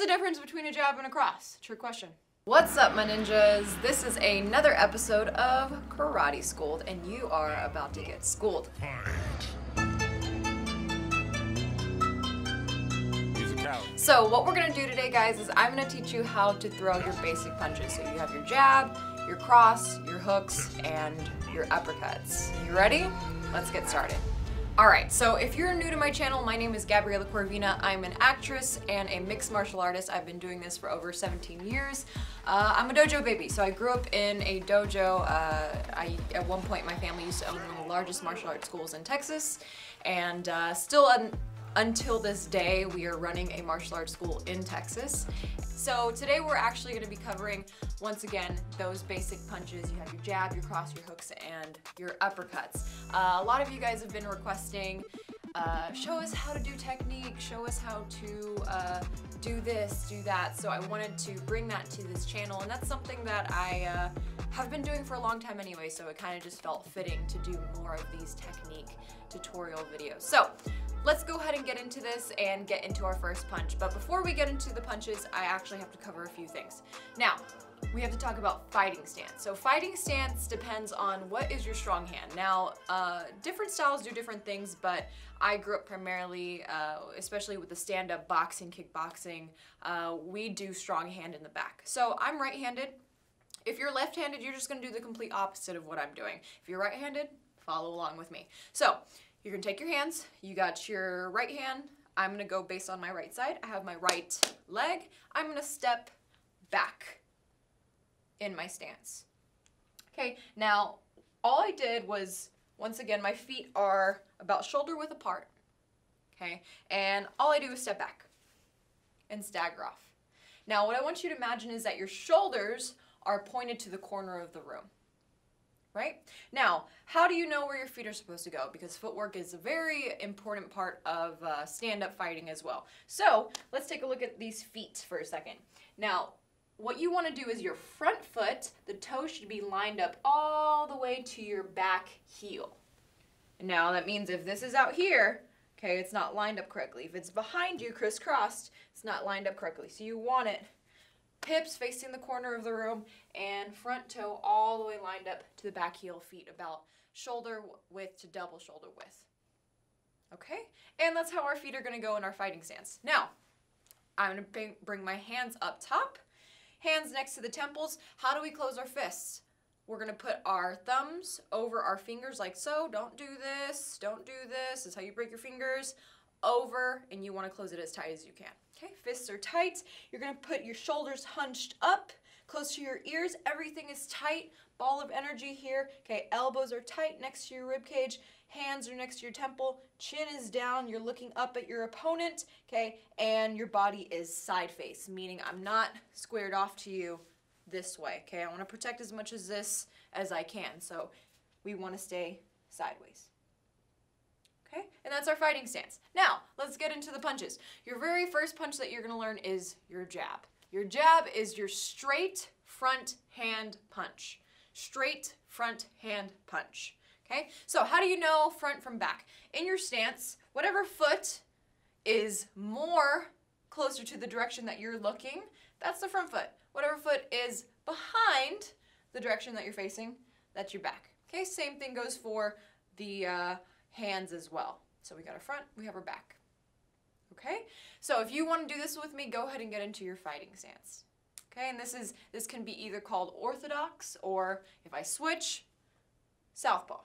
the difference between a jab and a cross? Trick question. What's up, my ninjas? This is another episode of Karate Schooled, and you are about to get schooled. So what we're gonna do today, guys, is I'm gonna teach you how to throw your basic punches. So you have your jab, your cross, your hooks, and your uppercuts. You ready? Let's get started. Alright, so if you're new to my channel, my name is Gabriella Corvina. I'm an actress and a mixed martial artist. I've been doing this for over 17 years. Uh, I'm a dojo baby, so I grew up in a dojo. Uh, I, at one point, my family used to own one of the largest martial arts schools in Texas, and uh, still until this day, we are running a martial arts school in Texas. So today we're actually gonna be covering, once again, those basic punches. You have your jab, your cross, your hooks, and your uppercuts. Uh, a lot of you guys have been requesting, uh, show us how to do technique, show us how to uh, do this, do that. So I wanted to bring that to this channel, and that's something that I uh, have been doing for a long time anyway, so it kind of just felt fitting to do more of these technique tutorial videos. So Let's go ahead and get into this and get into our first punch. But before we get into the punches, I actually have to cover a few things. Now, we have to talk about fighting stance. So fighting stance depends on what is your strong hand. Now, uh, different styles do different things, but I grew up primarily, uh, especially with the stand-up boxing, kickboxing, uh, we do strong hand in the back. So I'm right-handed. If you're left-handed, you're just gonna do the complete opposite of what I'm doing. If you're right-handed, follow along with me. So you're gonna take your hands, you got your right hand, I'm gonna go based on my right side. I have my right leg. I'm gonna step back in my stance. Okay, now all I did was, once again, my feet are about shoulder width apart. Okay, and all I do is step back and stagger off. Now what I want you to imagine is that your shoulders are pointed to the corner of the room right? Now, how do you know where your feet are supposed to go? Because footwork is a very important part of uh, stand-up fighting as well. So, let's take a look at these feet for a second. Now, what you want to do is your front foot, the toe should be lined up all the way to your back heel. Now, that means if this is out here, okay, it's not lined up correctly. If it's behind you, crisscrossed, it's not lined up correctly. So you want it hips facing the corner of the room, and front toe all the way lined up to the back heel, feet about shoulder width to double shoulder width. Okay? And that's how our feet are going to go in our fighting stance. Now, I'm going to bring my hands up top, hands next to the temples. How do we close our fists? We're going to put our thumbs over our fingers like so. Don't do this. Don't do this. This is how you break your fingers. Over, and you want to close it as tight as you can. Okay, fists are tight. You're gonna put your shoulders hunched up, close to your ears. Everything is tight. Ball of energy here. Okay, elbows are tight next to your rib cage. Hands are next to your temple. Chin is down. You're looking up at your opponent. Okay, and your body is side face, meaning I'm not squared off to you this way. Okay, I want to protect as much as this as I can. So we want to stay sideways. And that's our fighting stance. Now, let's get into the punches. Your very first punch that you're gonna learn is your jab. Your jab is your straight front hand punch. Straight front hand punch. Okay, so how do you know front from back? In your stance, whatever foot is more closer to the direction that you're looking, that's the front foot. Whatever foot is behind the direction that you're facing, that's your back. Okay, same thing goes for the uh, hands as well. So we got our front, we have our back. Okay? So if you want to do this with me, go ahead and get into your fighting stance. Okay, and this is this can be either called orthodox or if I switch, southpaw.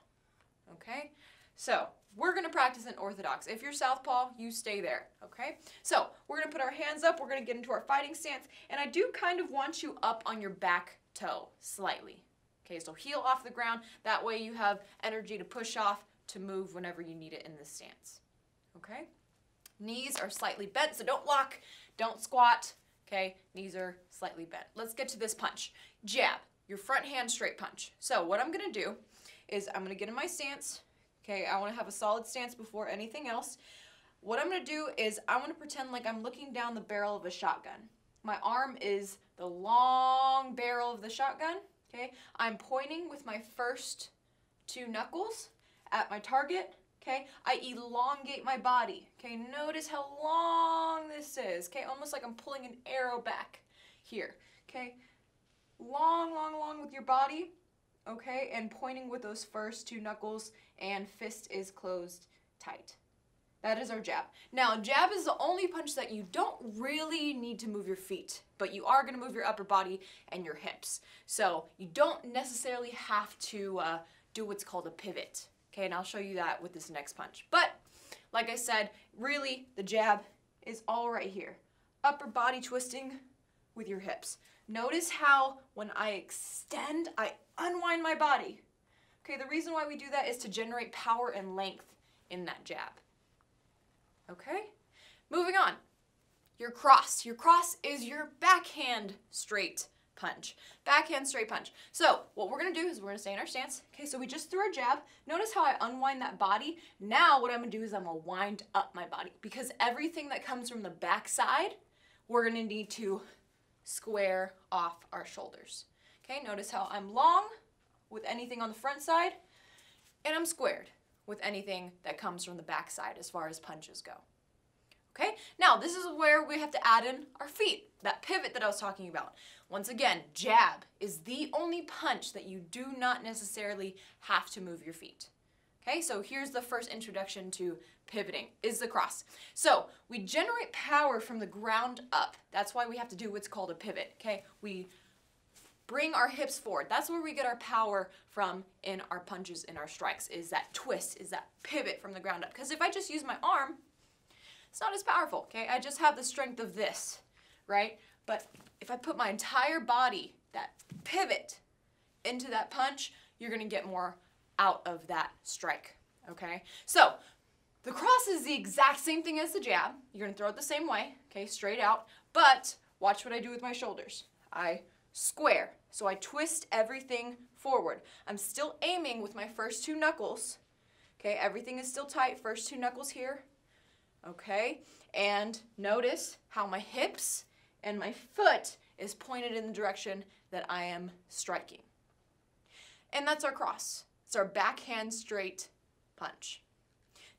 Okay? So we're going to practice in orthodox. If you're southpaw, you stay there. Okay? So we're going to put our hands up. We're going to get into our fighting stance. And I do kind of want you up on your back toe slightly. Okay, so heel off the ground. That way you have energy to push off to move whenever you need it in this stance. Okay? Knees are slightly bent, so don't lock, don't squat. Okay? Knees are slightly bent. Let's get to this punch. Jab, your front hand straight punch. So what I'm to do is I'm to get in my stance. Okay, I want to have a solid stance before anything else. What I'm to do is I want to pretend like I'm looking down the barrel of a shotgun. My arm is the long barrel of the shotgun. Okay, I'm pointing with my first two knuckles at my target, Okay, I elongate my body. Okay, notice how long this is. Okay, almost like I'm pulling an arrow back here. Okay, long, long, long with your body. Okay, and pointing with those first two knuckles and fist is closed tight. That is our jab. Now, jab is the only punch that you don't really need to move your feet, but you are gonna move your upper body and your hips. So you don't necessarily have to uh, do what's called a pivot. Okay, and I'll show you that with this next punch. But, like I said, really the jab is all right here. Upper body twisting with your hips. Notice how when I extend, I unwind my body. Okay, the reason why we do that is to generate power and length in that jab. Okay? Moving on. Your cross. Your cross is your backhand straight punch. Backhand straight punch. So what we're to do is we're to stay in our stance. Okay, so we just threw a jab. Notice how I unwind that body. Now what I'm to do is I'm to wind up my body because everything that comes from the back side, we're to need to square off our shoulders. Okay, notice how I'm long with anything on the front side and I'm squared with anything that comes from the backside as far as punches go. Okay, now this is where we have to add in our feet, that pivot that I was talking about. Once again, jab is the only punch that you do not necessarily have to move your feet. Okay, so here's the first introduction to pivoting, is the cross. So we generate power from the ground up. That's why we have to do what's called a pivot, okay? We bring our hips forward. That's where we get our power from in our punches, in our strikes, is that twist, is that pivot from the ground up. Because if I just use my arm, it's not as powerful, okay? I just have the strength of this, right? But if I put my entire body, that pivot, into that punch, you're gonna get more out of that strike, okay? So, the cross is the exact same thing as the jab. You're gonna throw it the same way, okay, straight out, but watch what I do with my shoulders. I square. So I twist everything forward. I'm still aiming with my first two knuckles. Okay, everything is still tight. First two knuckles here. Okay, and notice how my hips and my foot is pointed in the direction that I am striking. And that's our cross. It's our backhand straight punch.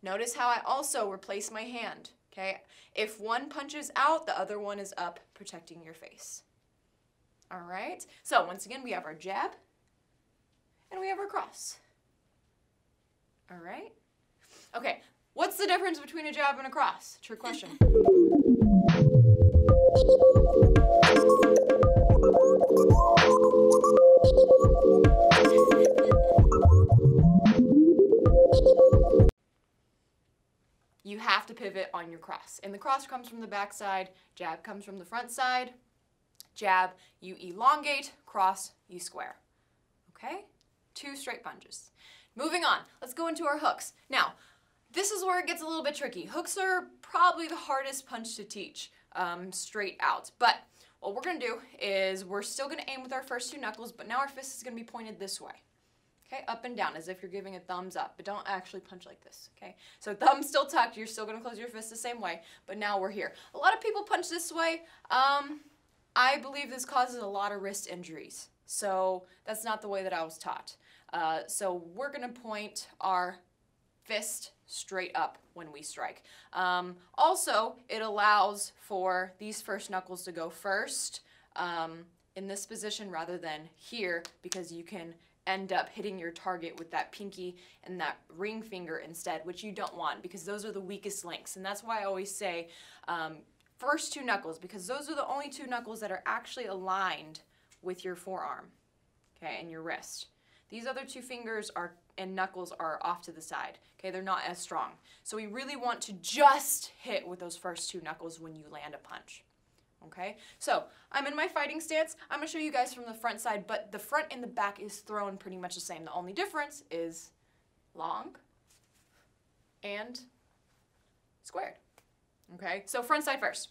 Notice how I also replace my hand. Okay, if one punches out, the other one is up, protecting your face. All right, so once again, we have our jab and we have our cross. All right? Okay, what's the difference between a jab and a cross? Trick question. You have to pivot on your cross. And the cross comes from the back side, jab comes from the front side jab, you elongate, cross, you square. Okay? Two straight punches. Moving on, let's go into our hooks. Now, this is where it gets a little bit tricky. Hooks are probably the hardest punch to teach um, straight out. But what we're gonna do is we're still gonna aim with our first two knuckles, but now our fist is gonna be pointed this way. Okay, up and down as if you're giving a thumbs up, but don't actually punch like this, okay? So thumb still tucked, you're still gonna close your fist the same way, but now we're here. A lot of people punch this way. Um, I believe this causes a lot of wrist injuries. So that's not the way that I was taught. Uh, so we're going to point our fist straight up when we strike. Um, also, it allows for these first knuckles to go first um, in this position rather than here because you can end up hitting your target with that pinky and that ring finger instead, which you don't want because those are the weakest links. And that's why I always say um, first two knuckles because those are the only two knuckles that are actually aligned with your forearm, okay, and your wrist. These other two fingers are and knuckles are off to the side, okay? They're not as strong. So we really want to just hit with those first two knuckles when you land a punch. Okay, so I'm in my fighting stance. I'm gonna show you guys from the front side, but the front and the back is thrown pretty much the same. The only difference is long and squared. Okay, so front side first.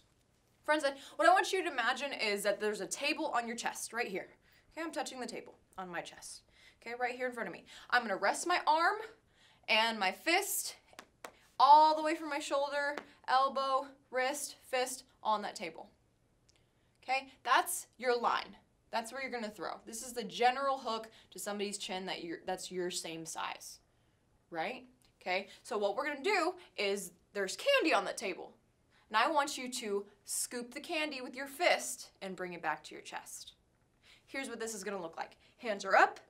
Front side, what I want you to imagine is that there's a table on your chest, right here. Okay, I'm touching the table on my chest. Okay, right here in front of me. I'm gonna rest my arm and my fist all the way from my shoulder, elbow, wrist, fist on that table. Okay, that's your line. That's where you're gonna throw. This is the general hook to somebody's chin that you're, that's your same size, right? Okay, so what we're gonna do is there's candy on the table. And I want you to scoop the candy with your fist and bring it back to your chest. Here's what this is gonna look like. Hands are up.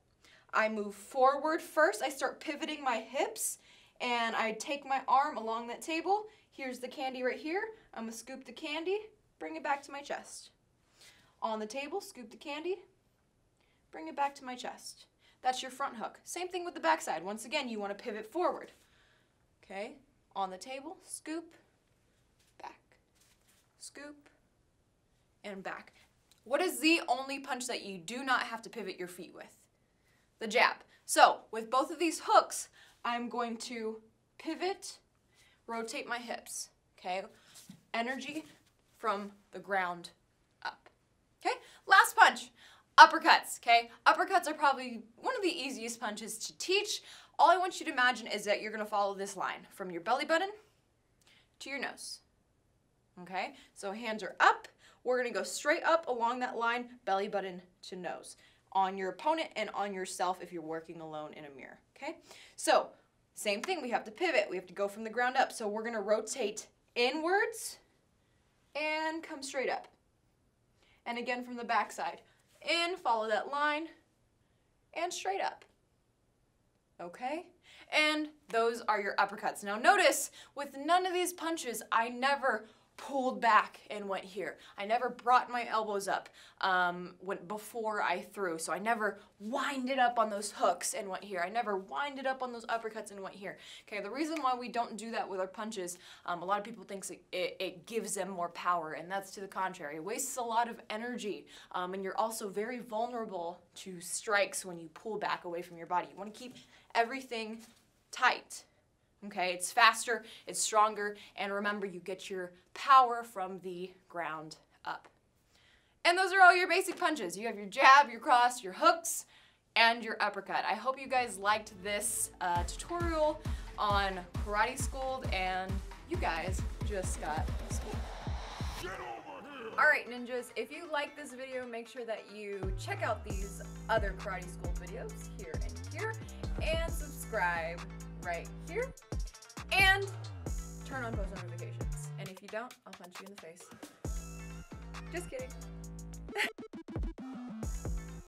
I move forward first. I start pivoting my hips and I take my arm along that table. Here's the candy right here. I'm gonna scoop the candy, bring it back to my chest. On the table, scoop the candy, bring it back to my chest. That's your front hook. Same thing with the backside. Once again, you want to pivot forward. Okay, on the table, scoop, back, scoop, and back. What is the only punch that you do not have to pivot your feet with? The jab. So, with both of these hooks, I'm going to pivot, rotate my hips, okay? Energy from the ground up. Okay, last punch. Uppercuts, okay? Uppercuts are probably one of the easiest punches to teach. All I want you to imagine is that you're gonna follow this line from your belly button to your nose. Okay, so hands are up. We're gonna go straight up along that line, belly button to nose, on your opponent and on yourself if you're working alone in a mirror. Okay, so same thing, we have to pivot. We have to go from the ground up. So we're gonna rotate inwards and come straight up. And again from the back side in, follow that line, and straight up. Okay? And those are your uppercuts. Now notice, with none of these punches, I never pulled back and went here. I never brought my elbows up um, when, before I threw, so I never winded up on those hooks and went here. I never winded up on those uppercuts and went here. Okay, the reason why we don't do that with our punches, um, a lot of people think it, it, it, gives them more power, and that's to the contrary. It wastes a lot of energy, um, and you're also very vulnerable to strikes when you pull back away from your body. You want to keep everything tight. Okay, it's faster, it's stronger, and remember you get your power from the ground up. And those are all your basic punches. You have your jab, your cross, your hooks, and your uppercut. I hope you guys liked this uh, tutorial on Karate Schooled, and you guys just got schooled. Alright ninjas, if you like this video, make sure that you check out these other Karate School videos here and here, and subscribe right here. And turn on post notifications. And if you don't, I'll punch you in the face. Just kidding.